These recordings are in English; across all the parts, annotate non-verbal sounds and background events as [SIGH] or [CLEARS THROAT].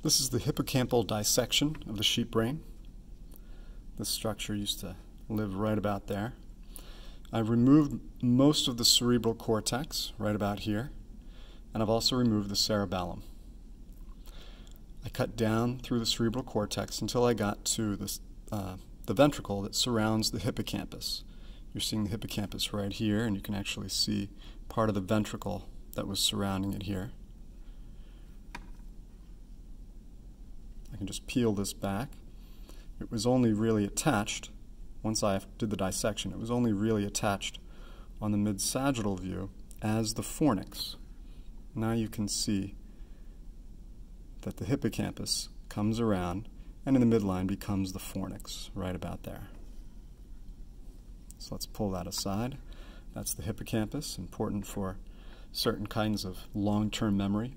This is the hippocampal dissection of the sheep brain. This structure used to live right about there. I've removed most of the cerebral cortex right about here, and I've also removed the cerebellum. I cut down through the cerebral cortex until I got to the, uh, the ventricle that surrounds the hippocampus. You're seeing the hippocampus right here, and you can actually see part of the ventricle that was surrounding it here. I can just peel this back. It was only really attached, once I did the dissection, it was only really attached on the mid-sagittal view as the fornix. Now you can see that the hippocampus comes around and in the midline becomes the fornix, right about there. So let's pull that aside. That's the hippocampus, important for certain kinds of long-term memory.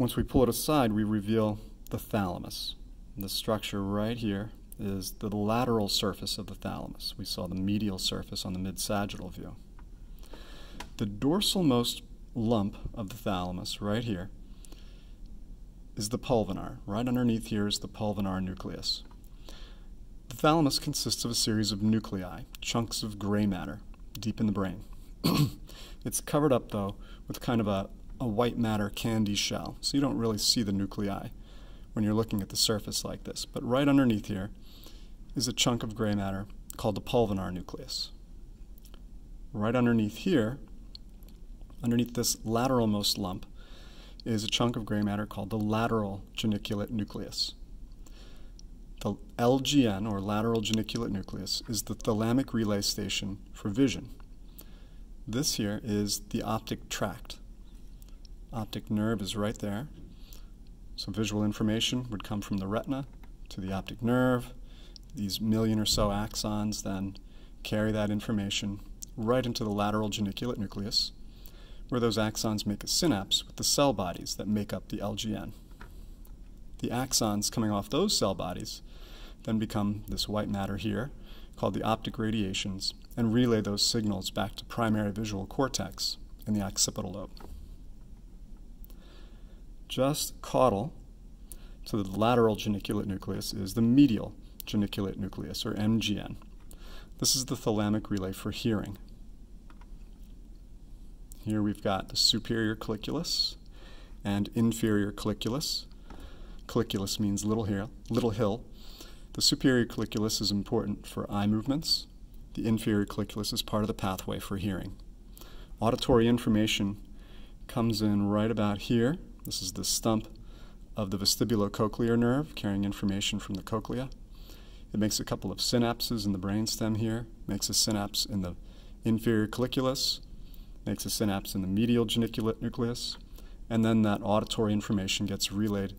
Once we pull it aside, we reveal the thalamus. The structure right here is the lateral surface of the thalamus. We saw the medial surface on the mid-sagittal view. The dorsalmost lump of the thalamus, right here, is the pulvinar. Right underneath here is the pulvinar nucleus. The thalamus consists of a series of nuclei, chunks of gray matter, deep in the brain. [CLEARS THROAT] it's covered up, though, with kind of a, a white matter candy shell, so you don't really see the nuclei when you're looking at the surface like this. But right underneath here is a chunk of gray matter called the pulvinar nucleus. Right underneath here, underneath this lateralmost lump, is a chunk of gray matter called the lateral geniculate nucleus. The LGN, or lateral geniculate nucleus, is the thalamic relay station for vision. This here is the optic tract. Optic nerve is right there. So visual information would come from the retina to the optic nerve. These million or so axons then carry that information right into the lateral geniculate nucleus, where those axons make a synapse with the cell bodies that make up the LGN. The axons coming off those cell bodies then become this white matter here, called the optic radiations, and relay those signals back to primary visual cortex in the occipital lobe. Just caudal to the lateral geniculate nucleus is the medial geniculate nucleus, or MGN. This is the thalamic relay for hearing. Here we've got the superior colliculus and inferior colliculus. Colliculus means little hill, little hill. The superior colliculus is important for eye movements. The inferior colliculus is part of the pathway for hearing. Auditory information comes in right about here. This is the stump of the vestibulocochlear nerve carrying information from the cochlea. It makes a couple of synapses in the brainstem here, makes a synapse in the inferior colliculus, makes a synapse in the medial geniculate nucleus, and then that auditory information gets relayed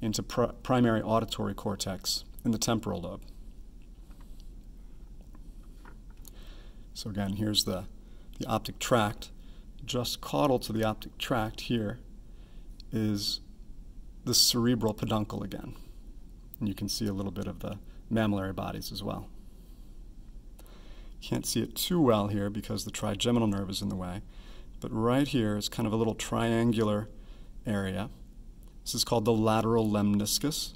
into pr primary auditory cortex in the temporal lobe. So again, here's the, the optic tract. Just caudal to the optic tract here is the cerebral peduncle again. And you can see a little bit of the mammillary bodies as well. Can't see it too well here because the trigeminal nerve is in the way, but right here is kind of a little triangular area. This is called the lateral lemniscus.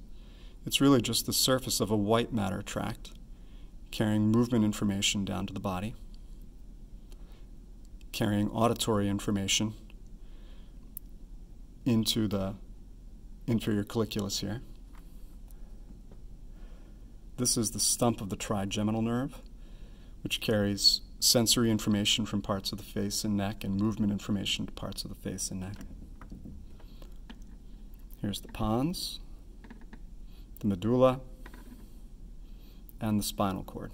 It's really just the surface of a white matter tract carrying movement information down to the body, carrying auditory information into the inferior colliculus here. This is the stump of the trigeminal nerve, which carries sensory information from parts of the face and neck and movement information to parts of the face and neck. Here's the pons, the medulla, and the spinal cord.